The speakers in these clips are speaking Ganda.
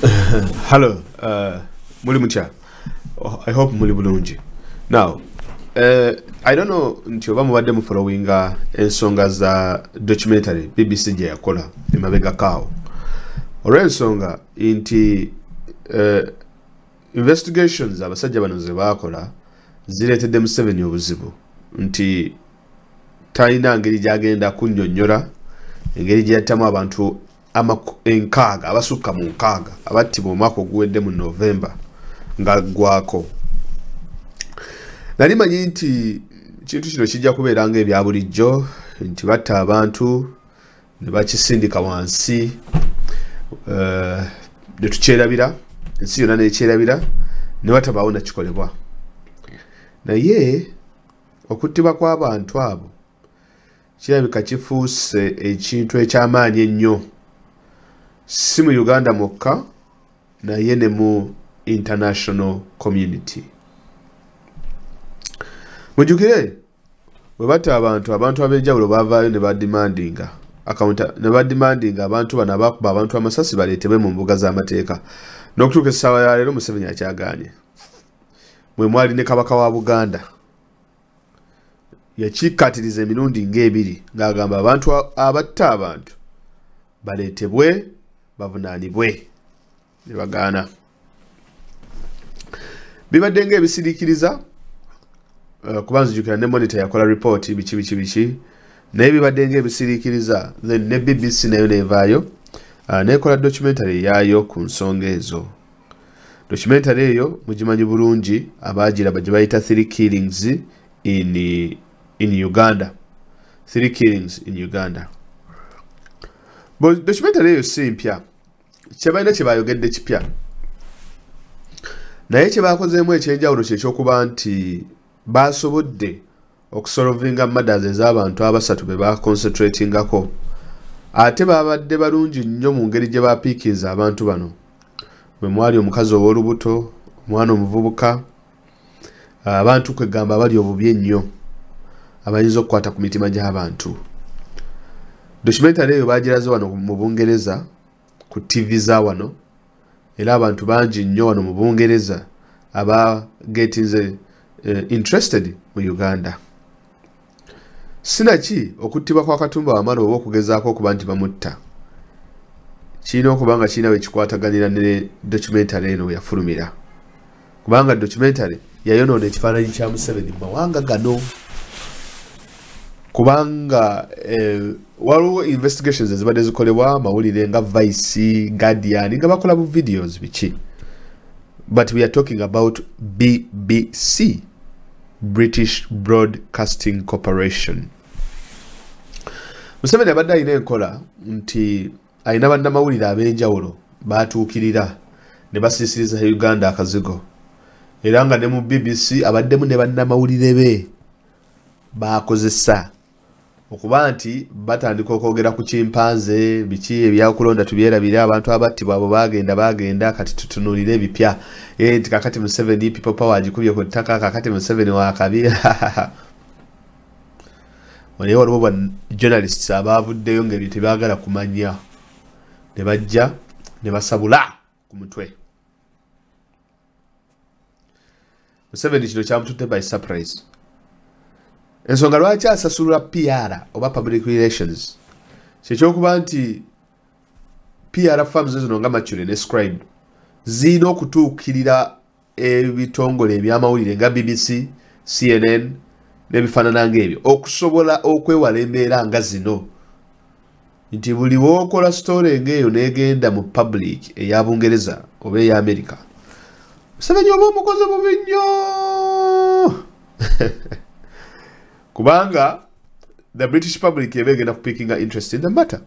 Hello, uh, muli mutya? Oh, I hope muli bulungi. Now, uh, I don't know nti oba mubadde mu followinga ensonga za documentary BBC gye yakola emabega kaawo. Olw'ensonga nti uh, investigations abasajja bano ze baakola zireetedde Museveni obuzibu nti talina ngeri gy'agenda kunnyonnyola engeri gye yattamu abantu enkaaga abasukka mu nkaaga abattibwa omwaka oguwedde mu novemba nga gwako. Nali manyi nti kintu kino kijja kubeera nga ebya bulijjo nti batta abantu ne bakisindika wansi eh, ne tukyerabira ensi yonna nekyerabira ne watabaawo nakikolebwa. Naye okuttibwa kw'abantu abo kirabika kifuuse ekintu eky'amaanyi ennyo si mu uganda mwokka naye ne mu international community. Mujjukire bwe batta abantu abantu ab'enjawulo baavaayo ne badimandinga ne badimandinga abantu bano abakuba abantu amasasi baleetebwe mu mbuga z'amateeka. N'okutuuka essaawa ya leero museveni akyagaanye. Mwe mwali ne kabaka wa buganda. Yakikkaatiriza emirundi ng'ebiri ng'agamba abantu abatta abantu baleetebwe bavunaanibwe ne bagaana. Bibadde ng'ebisiriikiriza uh, kuba nzijukira ne monitor yakola report biki biki biki naye bibadde ng'ebisiriikiriza then ne bbc nayo nevaayo uh, nekola documentary yaayo ku nsonga ezo. Documentary eyo mugimanyi bulungi abaagiraba gye bayita three killings in, in uganda. Three killings in uganda. Documentary eyo si mpya kyebalina kyebayogedde kipya. Naye kyebakozeemu ekyenjawulo kyekyokuba nti basobodde okusolvinga matters ez'abantu abasatu be baconcentratingako ate babadde balungi nnyo mu ngeri gye bapiikiriza abantu bano. Bwe mwali omukazi ow'olubuto omwana omuvubuka abantu kwegamba abali obubi ennyo abayinza okukwata ku mitima gy'abantu. Documentary eyo bagiraze wano mu bungereza ku tv za wano. Era abantu bangi nnyo wano mu bungereza abagetinze uh, interested mu uganda. Sinaki okuttibwa kwa katumba wamala oba okugezaako okuba nti bamutta. Kirina okuba nga kirina wekikwataganira ne documentary eno weyafulumira kubanga documentary yayonoona ekifaananyi kya museveni mu mawanga gano kubanga eh, waliwo investigations ezibadde zikolebwa amawulire nga vice guardian nga bakola bu videos biki? But we are talking about bbc british broadcasting corporation. Museveni abadde alina enkola nti alina bannamawulire ab'enjawulo batuukirira ne basiisiriza uganda akazigo. Era nga ne mu bbc abaddemu ne bannamawulire be bakozesa okuba nti batandika okwogera ku kimpanze biki ebyakulonda tubyerabire abantu abattibwa abo bagenda bagenda kati tutunulire ebipya. Eh, nti kakati museveni people power agikubye ku ttaka kakati museveni wakabi naye waliwo ba journalists abavuddeyo ngaebyo tebaagala kumanya. Ne bajja ne basabula ku mutwe. Museveni kino kyamutute by surprise ensonga lwaki asasulwa pr oba public relations? Kyekyokuba nti pr farms zino nga macule ne scribe zirina okutuukirira ebitongole ebyamawulire nga bbc cnn n'ebifaanana ngaebyo okusobola okwewala embeera nga zino. Nti buli wookola sitore ng'eyo n'egenda mu public eya bungereza oba eya america museveni oba omukozi bubi nnyo kubanga the british public eba egenda kupickinga interest in the matter.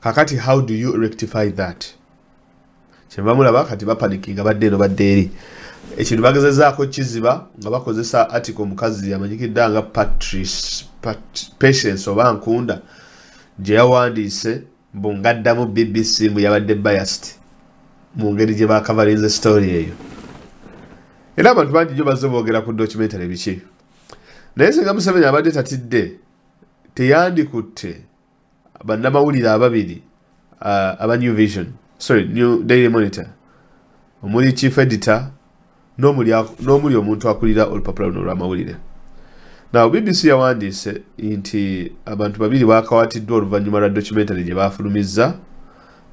Kakati how do you rectify that? Kyenva mulaba kati bapanikinga badde eno badde eri. Ekintu bagezezaako kiziba nga bakozesa article omukazi amanyikidde nga Patrice- Pat- patience oba nkunda gye yawandiise mbu ngaddamu bbc mbu yabadde biased mu ngeri gye bakavalinze story eyo. Era abantu bangi nyo bazze boogera ku documentary biki naye singa museveni abadde tatidde teyandikutte bannamawulire ababiri uh, aba new vision sorry new daily monitor. Omuli chief editor n'omuli omuntu akulira olupapula luno olw'amawulire. Naw bbc yawandiise nti abantu babiri bakawatiddwa oluvannyuma lwa documentary gye bafulumizza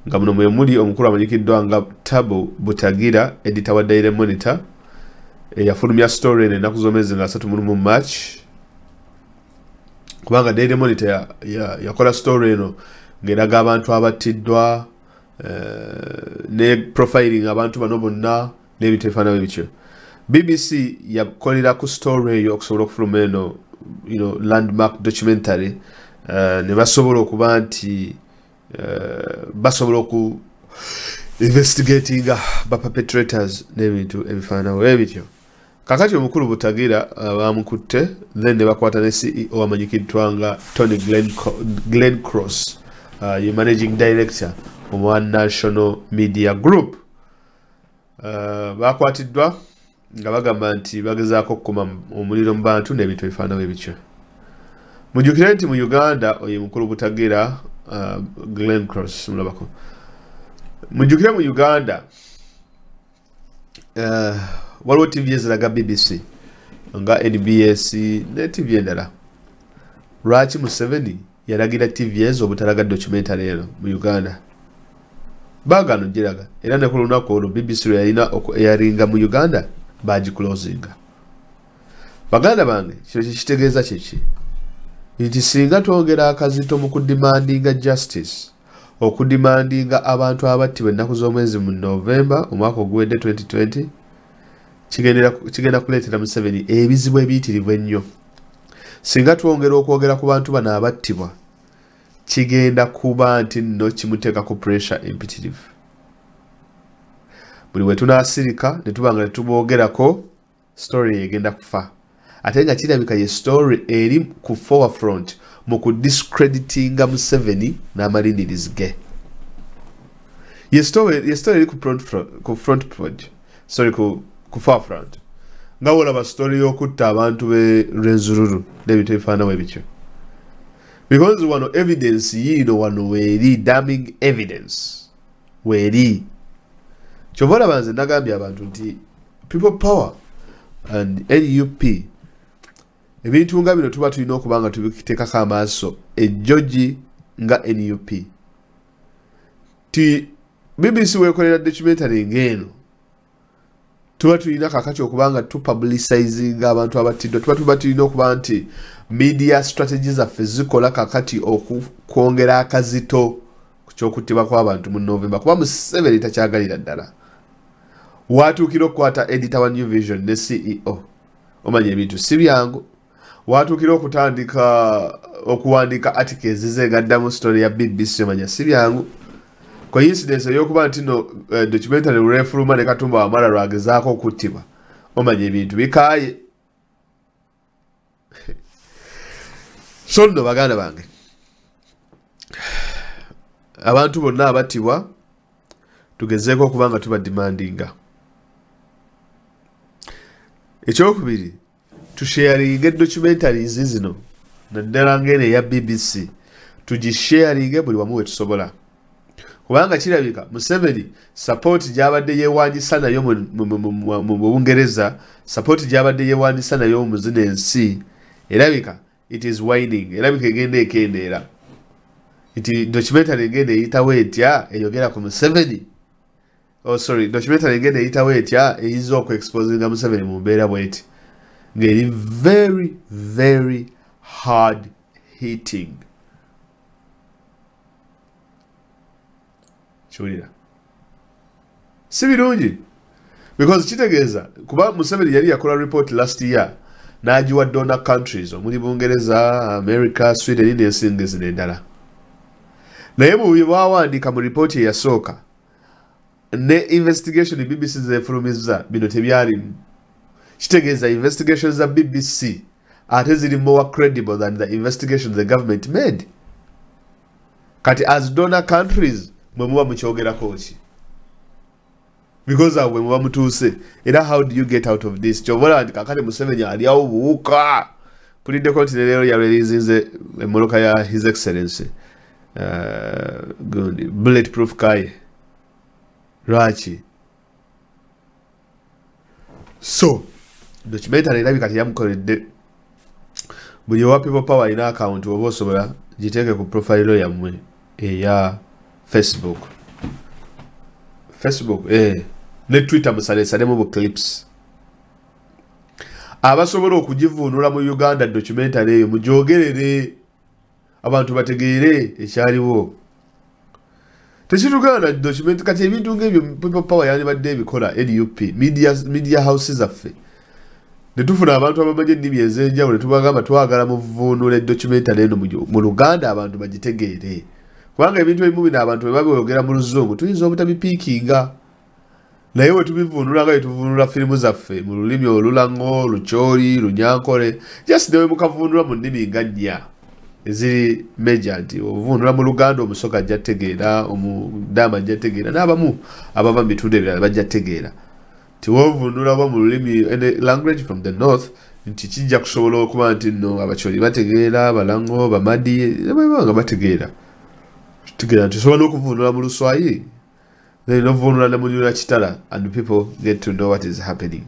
nga muno mwe muli omukulu amanyikiddwa nga tabo butagira edita wa daily monitor eyafulumya story eno ennaku z'omwezi nga 31 march. Kubanga daily monitor ya- ya- yakola story eno ng'eraga abantu abattiddwa eh, ne profiling abantu bano bonna n'ebintu ebifaanana bityo bbc yakolera ku story eyo okusobola okufuluma eno you know, landmark documentary eh, ne basobola okuba nti eh, basobola oku investigatinga baperpetrators n'ebintu ebifaananawo ebityo kakati omukulu butagira uh, bamukutte then ne bakwata ne ceo amanyikiddwa nga tony glen, cross uh, ye managing director owa national media group. Uh, bakwatiddwa nga bagamba nti bagezaako okukuma omuliro mu bantu n'ebintu ebifaanawo ebityo mujjukire nti mu uganda oyo mukulu butagira uh, glen cross mulabako. Mujjukire mu uganda uh, waliwo tv eziraga bbc nga nbs ne tv endala. Lwaki museveni yalagira tv ezo obutalaga documentary eno mu uganda? Baagano giraga era ne ku lunaku olwo bbc lwe yalina eyaringa mu uganda bagiclosinga baganda bange kino kyekitegeeza kyeki nti singa twongera akazito mu kudimandinga justice okudimandinga abantu abattibwa ennaku z'omwezi mu novemba omwaka oguwedde 2020 kigendera- kigenda kuleetera museveni ebizibu ebiyitirivu ennyo. Singa twongera okwogera ku bantu bano abattibwa kigenda kuba nti nno kimuteeka ku pressure empitirivu. Buli we tunaasirika ne tuba nga tetuboogerako story egenda kufa. Ate nga kirabika ye story eri ku forefront mu kudiscreditinga museveni n'amalinirizi ge. Ye story eri ku front, fro- ku front page sorry ku, ku forefront nga wolaba story y'okutta abantu be renzururu n'ebintu ebifaanawo ebityo because wano evidence yiino wano weeri damning evidence. Weeri. Kyova olaba nze nagambye abantu nti people power and nup ebintu nga bino tuba tulina okuba nga tubiteekako amaaso ejjogi nga nup ti bbc weekolera documentary ng'eno tuba tulina kakati okuba nga tupublicizinga abantu abattiddwa tuba tuba tulina okuba nti media strategy zaffe zikola kakati okwongera akazito ku kyokuttibwa kw'abantu mu novemba kuba museveni takyagalira ddala. Watuukira okukwata editor wa new vision ne ceo omanya ebintu si byangu. Watuukira okutandika okuwandiika articles zegaddamu story ya bbc omanya si byangu coincidence eyokuba nti no uh, documentary lwefuluma ne katumba wamala lwagezaako okuttibwa omanya ebintu bikaaye. So nno baganda bange abantu bonna abattibwa tugezeeko okuba nga tubadimandinga ekyokubiri tusharinge documentaries zino naddala ngeno eya bbc tugisharinge buli wamu wetusobola kubanga kirabika museveni sapooti gyabadde yeewanyisa nayo mu- bungereza sapooti gyabadde yeewanyisa nayo mu zino ensi. Erabika it is wining erabika egenda ekendeera. Nti documentary egenda eyitawo etya? Eyogera ku museveni. Oh sorry documentary egenda eyitawo etya? Eyinza okuexposinga museveni mu mbeera bweti. Ng'eri very very hard hitting kiwulira si birungi because kitegeeza kuba museveni yali yakola report last year. n'agiwa donor countries. omuli bungereza america sweden n'ensinga ezino endala naye mu bye bawandiika mu ripooti eyasooka ne investigation bbc zefulumizza bino tebyalimu kitegeeza investigation za bbc ate ziri more credible than the investigation the government made. Kati as donor countries mwe muba mukyogerako ki? Because awo bwe muba mutuuse. Era how do you get out of this? Kyobola nti kakati museveni alyawo buwuka. Puliddeko nti neleero yalwerizinze emmoloka ya his excellency uh, gundi bullet proof kaye lwaki? So documentary erabika teyamukoledde buli owa people power alina account oba osobola giteeke ku profile yammwe eya facebook. Facebook eh, ne twitter musalesalemu buclips abasobola okugivuunula mu uganda documentary eyo mugyogerere abantu bategeere ekyaliwo. Tekitugana document kati ebintu ngaebyo people power yandibadde ebikola nup media, media house zaffe. Netufuna abantu abamanyi ennimi ez'enjawulo netubagamba twagala muvuunula edocumentary eno mu luganda abantu bagitegeere kubanga ebintu ebimu bino abantu webabyogera mu luzungu tuyinza obutabipiikinga naye wetubivuunula nga wetuvuunula firimu zaffe mu lulimi olulango lukyoli lunyankole just newe mukavuunula mu nnimi nga nnya. Eziri meja nti ovuunula mu luganda omusoga ajja tegeera omudaama ajja tegeera n'abamu abava mu bitundu ebirala bajja tegeera. Tiwovuunula oba mu lulimi language from the north nti kijja kusobola okuba nti nno abakyoli bategeera balango bamadi banga bategeera tegeera nti osobola n'okuvuunula mu luswayiri then novuunula ne munyula kitala and people get to know what is happening.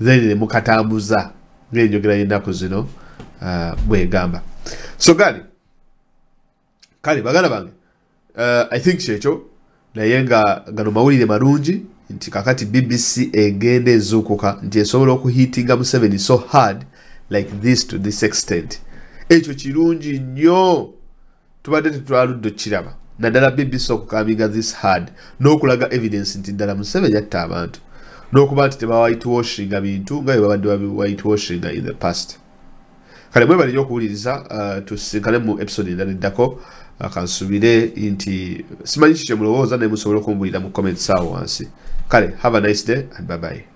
Then ne mukatambuza ngaenjogera y'ennaku zino uh, bwegamba so gale kale baganda bange uh, i think kyekyo naye nga gano mawulire malungi nti kakati bbc egenda ezuukuka nti esobola okuhitinga museveni so hard like this to this extent. Ekyo kirungi nnyo tubadde tetwaludde okiraba naddala bbc okukaminga this hard n'okulaga evidence nti ddala museveni atta abantu. N'okuba nti teba whitewashinga bintu nga bwe babadde whitewashinga in the past. Kale mwe balinyo okuwuliriza uh, tusinkane mu episode endala eddako akansubire nti simanyi kikye mulowooza naye musobole okumbulira mu comments awo wansi. Kale have a nice day and bye bye